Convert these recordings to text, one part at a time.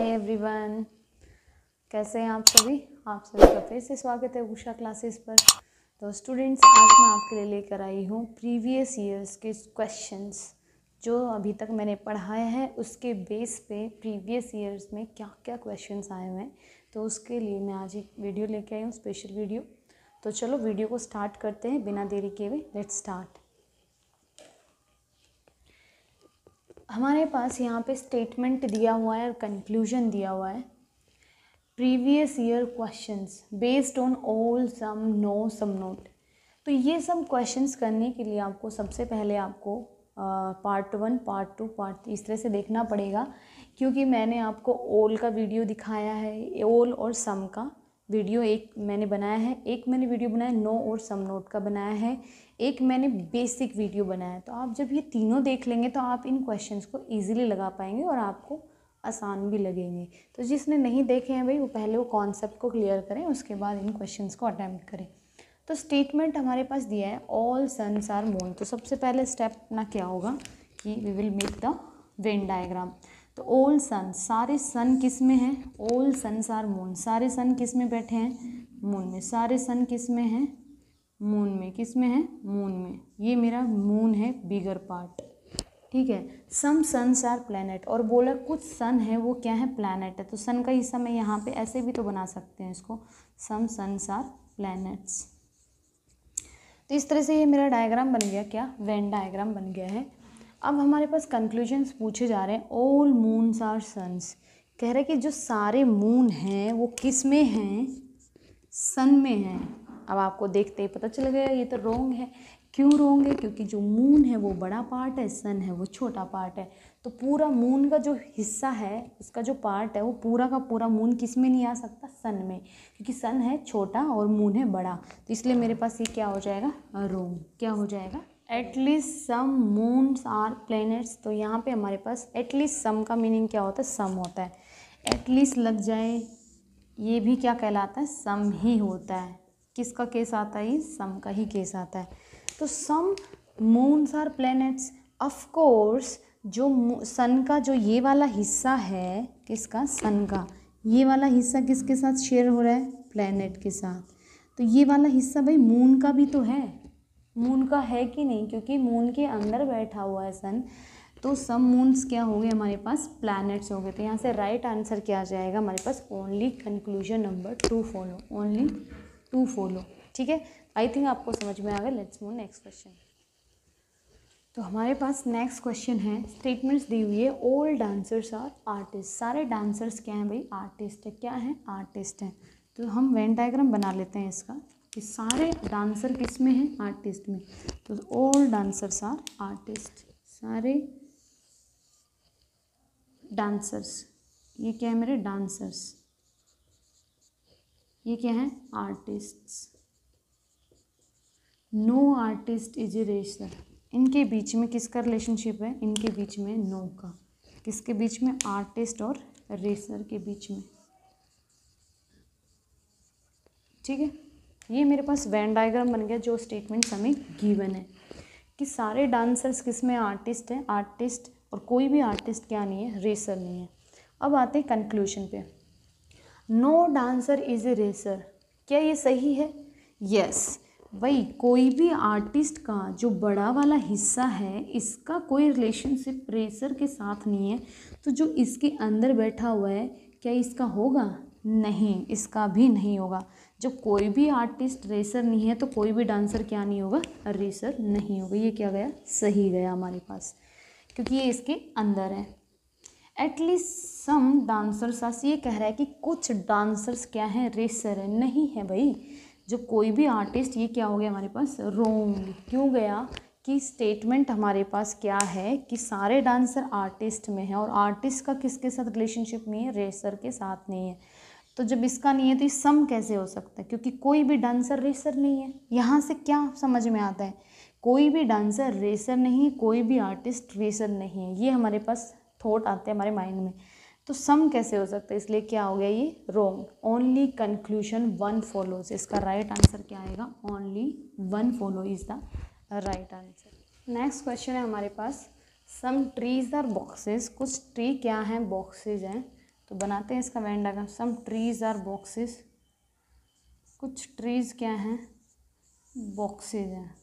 Hi everyone कैसे हैं आप सभी? आप सभी का फिर से स्वागत है उषा क्लासेस पर। तो स्टूडेंट्स आज मैं आपके लिए लेकर आई हूँ प्रीवियस ईयर्स के क्वेश्चंस जो अभी तक मैंने पढ़ाए हैं। उसके बेस पे प्रीवियस ईयर्स में क्या क्या क्वेश्चंस आए हुए हैं। तो उसके लिए मैं आज एक वीडियो लेके आई हूँ स्पेशल वीडियो तो चलो वीडियो को स्टार्ट करते हैं, बिना देरी के हुए लेट्स स्टार्ट हमारे पास यहाँ पे स्टेटमेंट दिया हुआ है और कंक्लूजन दिया हुआ है। Previous year questions based on all some no some not तो ये सब क्वेश्चंस करने के लिए आपको सबसे पहले आपको part one part two part three इस तरह से देखना पड़ेगा। क्योंकि मैंने आपको ओल का वीडियो दिखाया है ओल और सम का। वीडियो एक मैंने बनाया है, एक मैंने वीडियो बनाया, नो और सम नोट का बनाया है, एक मैंने बेसिक वीडियो बनाया है। तो आप जब ये तीनों देख लेंगे तो आप इन क्वेश्चंस को इजीली लगा पाएँगे और आपको आसान भी लगेंगे। तो जिसने नहीं देखे हैं भाई, वो पहले वो कॉन्सेप्ट को क्लियर करें, उसके बाद इन क्वेश्चन को अटैम्प्ट करें। तो स्टेटमेंट हमारे पास दिया है ऑल सन्स आर मून तो सबसे पहले स्टेप अपना क्या होगा कि we will make the Venn diagram तो ओल सन, सारे सन किसमें हैं? ओल सन्स आर मून। सारे सन किसमें बैठे हैं? मून में। सारे सन किसमें हैं? मून में। किसमें है? मून में। ये मेरा मून है, बिगर पार्ट। ठीक है? Some suns are planet. और बोला कुछ सन है, वो क्या है? प्लानट है। तो सन का हिस्सा मैं यहाँ पे ऐसे भी तो बना सकते हैं इसको। Some suns are planets. तो इस तरह से ये मेरा डायग्राम बन गया क्या? वेन डायग्राम बन गया है। अब हमारे पास कंक्लूजन्स पूछे जा रहे हैं ऑल मून्स आर सन्स कह रहे कि जो सारे मून हैं, वो किसमें हैं? सन में हैं. अब आपको देखते ही पता चल गया, ये तो रोंग है. क्यों रोंग है? क्योंकि जो मून है, वो बड़ा पार्ट है सन है, वो छोटा पार्ट है. तो पूरा मून का जो हिस्सा है, उसका जो पार्ट है, वो पूरा का पूरा मून किसमें नहीं आ सकता? सन में. क्योंकि सन है छोटा और मून है बड़ा. तो इसलिए मेरे पास ये क्या हो जाएगा? रोंग क्या हो जाएगा? At least some moons are planets तो यहाँ पे हमारे पास एटलीस्ट सम का मीनिंग क्या होता है? सम होता है। एटलीस्ट लग जाए, ये भी क्या कहलाता है? सम ही होता है। किसका केस आता है? ये सम का ही केस आता है। तो some moons are planets of course जो सन का जो ये वाला हिस्सा है, किसका? सन का। ये वाला हिस्सा किसके साथ शेयर हो रहा है? प्लैनेट के साथ। तो ये वाला हिस्सा भाई मून का भी तो है। मून का है कि नहीं? क्योंकि मून के अंदर बैठा हुआ है सन तो सम मून्स क्या हो गए हमारे पास? प्लैनेट्स हो गए। तो यहाँ से राइट आंसर क्या आ जाएगा? हमारे पास only conclusion number two follow only two follow ठीक है? आई थिंक आपको समझ में आ गया। लेट्स मूव नेक्स्ट क्वेश्चन तो हमारे पास नेक्स्ट क्वेश्चन है। स्टेटमेंट्स दी हुई है। ऑल डांसर्स और आर्टिस्ट सारे डांसर्स क्या हैं भाई? आर्टिस्ट है। क्या है? आर्टिस्ट हैं। तो हम वेन डायग्राम बना लेते हैं इसका। कि सारे डांसर किसमें हैं? आर्टिस्ट में। तो ऑल डांसर्स आर आर्टिस्ट सारे डांसर्स ये क्या है मेरे? डांसर्स ये क्या है? Artists no artist is a racer इनके बीच में किसका रिलेशनशिप है? इनके बीच में नो का। किसके बीच में? आर्टिस्ट और रेसर के बीच में। ठीक है? ये मेरे पास वैन डायग्राम बन गया, जो स्टेटमेंट्स हमें गिवन है। कि सारे डांसर्स किसमें आर्टिस्ट हैं? आर्टिस्ट और कोई भी आर्टिस्ट क्या नहीं है? रेसर नहीं है। अब आते हैं कंक्लूशन पे। No dancer is a racer क्या ये सही है? Yes yes. भाई कोई भी आर्टिस्ट का जो बड़ा वाला हिस्सा है, इसका कोई रिलेशनशिप रेसर के साथ नहीं है। तो जो इसके अंदर बैठा हुआ है, क्या इसका होगा? नहीं, इसका भी नहीं होगा। जब कोई भी आर्टिस्ट रेसर नहीं है तो कोई भी डांसर क्या नहीं होगा? रेसर नहीं होगा। ये क्या गया? सही गया हमारे पास। क्योंकि ये इसके अंदर है। एटलीस्ट सम डांसर्स आस ये कह रहा है कि कुछ डांसर्स क्या हैं? रेसर है। नहीं है भाई। जो कोई भी आर्टिस्ट, ये क्या हो गया हमारे पास? रोंग क्यों गया? कि स्टेटमेंट हमारे पास क्या है कि सारे डांसर आर्टिस्ट में है और आर्टिस्ट का किसके साथ रिलेशनशिप नहीं है? रेसर के साथ नहीं है। तो जब इसका नहीं है तो ये सम कैसे हो सकता है? क्योंकि कोई भी डांसर रेसर नहीं है। यहाँ से क्या समझ में आता है? कोई भी डांसर रेसर नहीं, कोई भी आर्टिस्ट रेसर नहीं है। ये हमारे पास थॉट आते हैं हमारे माइंड में। तो सम कैसे हो सकता है? इसलिए क्या हो गया ये? Wrong only conclusion one follows इसका राइट right आंसर क्या आएगा? Only one follow is the right answer next question है हमारे पास। सम ट्रीज आर बॉक्सेस कुछ ट्री क्या हैं? बॉक्सेज हैं। तो बनाते हैं इसका Venn diagram some trees are boxes कुछ ट्रीज क्या हैं? बॉक्सेस हैं।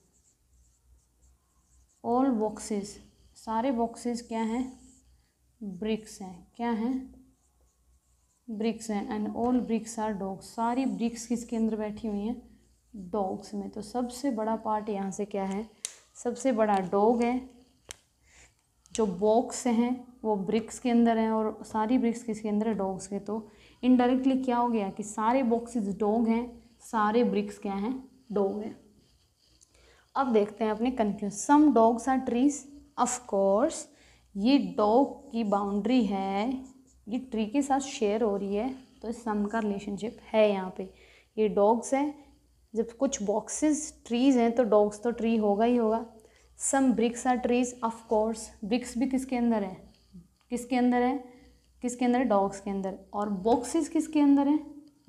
ऑल बॉक्सेस सारे बॉक्सेस क्या हैं? ब्रिक्स हैं। क्या हैं? ब्रिक्स हैं। And all bricks are dogs सारी ब्रिक्स किसके अंदर बैठी हुई हैं? डॉग्स में। तो सबसे बड़ा पार्ट यहाँ से क्या है? सबसे बड़ा डॉग है। जो बॉक्स हैं वो ब्रिक्स के अंदर हैं और सारी ब्रिक्स किसके अंदर है? डॉग्स के। तो इनडायरेक्टली क्या हो गया कि सारे बॉक्सेस डॉग हैं, सारे ब्रिक्स क्या हैं? डॉग हैं। अब देखते हैं अपने confuse some dogs are trees of course ये डॉग की बाउंड्री है। ये ट्री के साथ शेयर हो रही है। तो इस सम का रिलेशनशिप है यहाँ पे। ये डॉग्स हैं। जब कुछ बॉक्सेस ट्रीज़ हैं तो डॉग्स तो ट्री होगा ही होगा। Some bricks are trees of course bricks भी किसके अंदर है? किसके अंदर है? किसके अंदर है? डॉग्स के अंदर। और बॉक्सेस किसके अंदर है?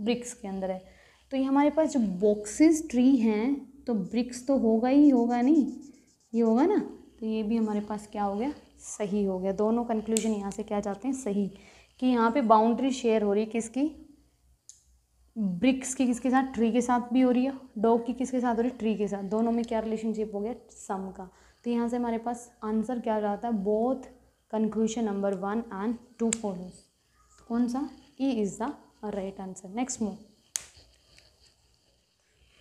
ब्रिक्स के अंदर है। तो ये हमारे पास जो बॉक्सेस ट्री हैं तो ब्रिक्स तो होगा ही होगा नहीं? ये होगा ना? तो ये भी हमारे पास क्या हो गया? सही हो गया। दोनों कंक्लूजन यहाँ से क्या जाते हैं? सही। कि यहाँ पे बाउंड्री शेयर हो रही है किसकी? ब्रिक्स की किसके साथ? ट्री के साथ भी हो रही है। डॉग की किसके साथ हो रही है? ट्री के साथ। दोनों में क्या रिलेशनशिप हो गया? सम का। तो यहाँ से हमारे पास आंसर क्या जाता है? Both conclusion number one and two follows कौन सा? E is the right answer next move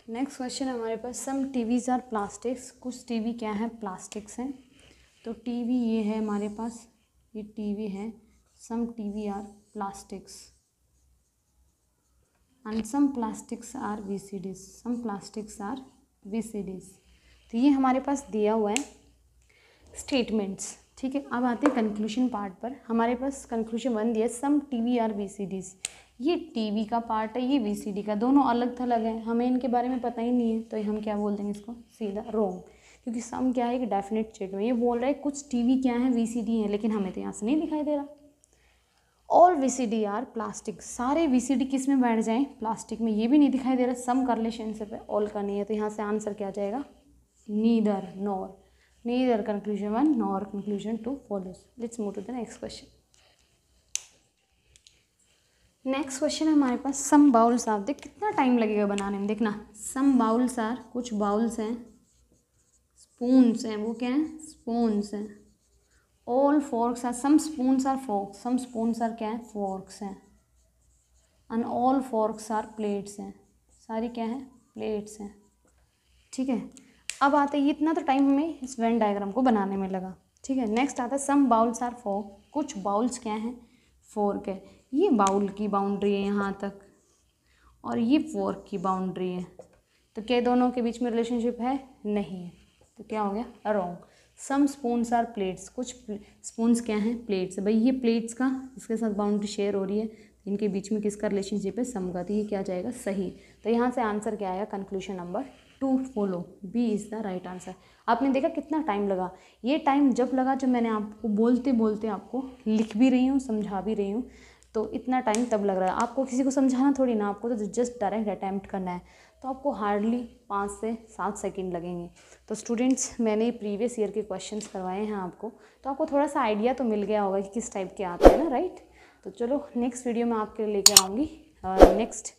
next question हमारे पास सम टीवीज आर प्लास्टिक्स कुछ टीवी क्या है? प्लास्टिक्स हैं। तो टीवी ये है हमारे पास। ये टीवी है। Some TV are plastics. And some plastics are VCDs some plastics are VCDs तो ये हमारे पास दिया हुआ है स्टेटमेंट्स ठीक है, अब आते हैं कंक्लूशन पार्ट पर। हमारे पास कंक्लूशन वन दिया सम टीवी आर वीसीडीज ये टीवी का पार्ट है, ये वीसीडी का, दोनों अलग थलग हैं। हमें इनके बारे में पता ही नहीं है तो हम क्या बोल देंगे इसको? सीधा रोंग क्योंकि सम क्या है कि डेफिनेट स्टेटमेंट ये बोल रहा है, कुछ टीवी क्या है वीसीडी है, लेकिन हमें तो यहाँ से नहीं दिखाई दे रहा। All V C D are plastic सारे वी सी डी किसमें बैठ जाएँ? प्लास्टिक में। ये भी नहीं दिखाई दे रहा सम कर ले है ऑल का नहीं है तो यहाँ से आंसर क्या जाएगा? Neither nor neither conclusion one nor conclusion two follows let's move to the next question next question है हमारे पास सम बाउल्स आप देख, कितना टाइम लगेगा बनाने में? देखना सम बाउल्स आर कुछ बाउल्स हैं स्पून्स हैं, वो क्या हैं? स्पून्स हैं। All forks are some spoons are forks some spoons are क्या है? फोर्क्स हैं। And all forks are plates हैं। सारी क्या है? प्लेट्स हैं। ठीक है? अब आते ही इतना तो टाइम हमें इस वेन डायग्राम को बनाने में लगा, ठीक है? नेक्स्ट आता है सम बाउल्स आर फोर्क कुछ बाउल्स क्या हैं? फोर्क है ये बाउल की बाउंड्री है यहाँ तक, और ये फोर्क की बाउंड्री है। तो क्या दोनों के बीच में रिलेशनशिप है? नहीं है। तो क्या हो गया? Wrong some spoons are plates कुछ स्पून्स क्या हैं? प्लेट्स भाई, ये प्लेट्स का, इसके साथ बाउंड्री शेयर हो रही है इनके बीच में किसका रिलेशनशिप है? सम का तो ये क्या जाएगा? सही। तो यहाँ से आंसर क्या आया conclusion number two follow, B is the right answer. आपने देखा कितना टाइम लगा? ये टाइम जब लगा, जब मैंने आपको बोलते बोलते आपको लिख भी रही हूँ, समझा भी रही हूँ तो इतना टाइम तब लग रहा है। आपको किसी को समझाना थोड़ी ना, आपको तो जस्ट डायरेक्ट अटैम्प्ट करना है। तो आपको हार्डली पाँच से सात सेकंड लगेंगे। तो स्टूडेंट्स मैंने प्रीवियस ईयर के क्वेश्चंस करवाए हैं आपको। तो आपको थोड़ा सा आइडिया तो मिल गया होगा कि किस टाइप के आते हैं ना राइट तो चलो नेक्स्ट वीडियो में आपके लेके आऊँगी नेक्स्ट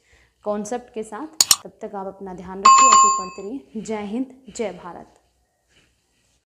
कॉन्सेप्ट के साथ। तब तक आप अपना ध्यान रखिए ऐसे पढ़ते रहिए। जय हिंद जय भारत।